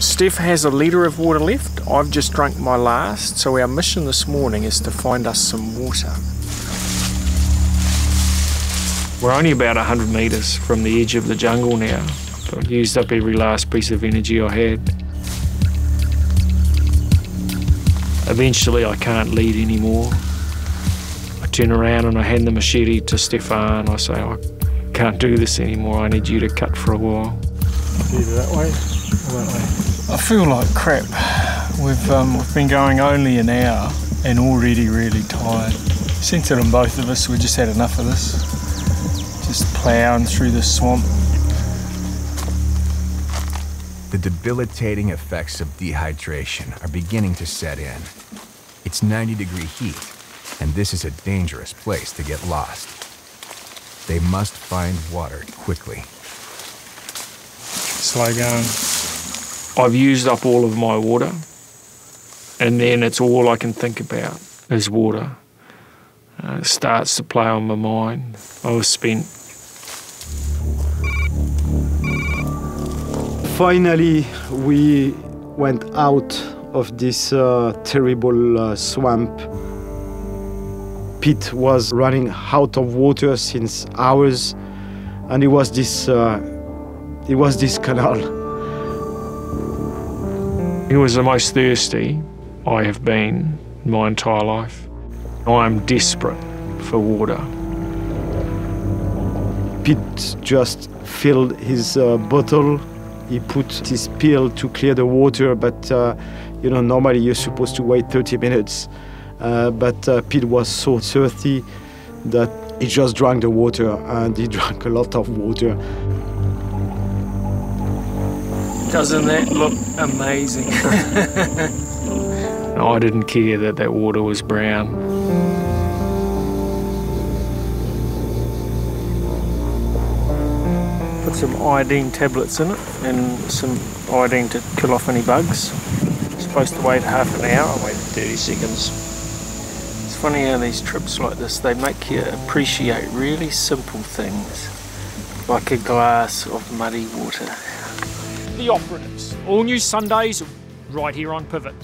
Steph has a litre of water left. I've just drunk my last, so our mission this morning is to find us some water. We're only about 100 metres from the edge of the jungle now. I've used up every last piece of energy I had. Eventually, I can't lead anymore. I turn around and I hand the machete to Stephane. I say, I can't do this anymore. I need you to cut for a while. Either that way that way. I feel like crap. We've, um, we've been going only an hour and already really tired. Sense it on both of us. We just had enough of this. Just ploughing through the swamp. The debilitating effects of dehydration are beginning to set in. It's 90 degree heat, and this is a dangerous place to get lost. They must find water quickly. Slow going. I've used up all of my water, and then it's all I can think about is water. Uh, it starts to play on my mind. I was spent finally we went out of this uh, terrible uh, swamp. Pete was running out of water since hours, and it was this, uh, it was this canal. It was the most thirsty I have been my entire life. I am desperate for water. Pete just filled his uh, bottle he put his pill to clear the water, but uh, you know normally you're supposed to wait 30 minutes. Uh, but uh, Pete was so thirsty that he just drank the water, and he drank a lot of water. Doesn't that look amazing? I didn't care that that water was brown. put some iodine tablets in it and some iodine to kill off any bugs. Supposed to wait half an hour, I waited 30 seconds. It's funny how these trips like this, they make you appreciate really simple things, like a glass of muddy water. The Operatives, all new Sundays right here on Pivot.